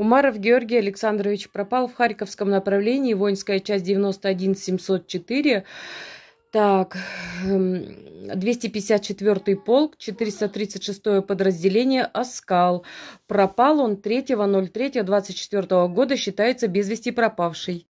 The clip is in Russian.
Умаров Георгий Александрович пропал в Харьковском направлении, воинская часть 91704. Так, эм, 254 полк, 436 подразделение «Оскал». Пропал он 3.03.24 года, считается без вести пропавший.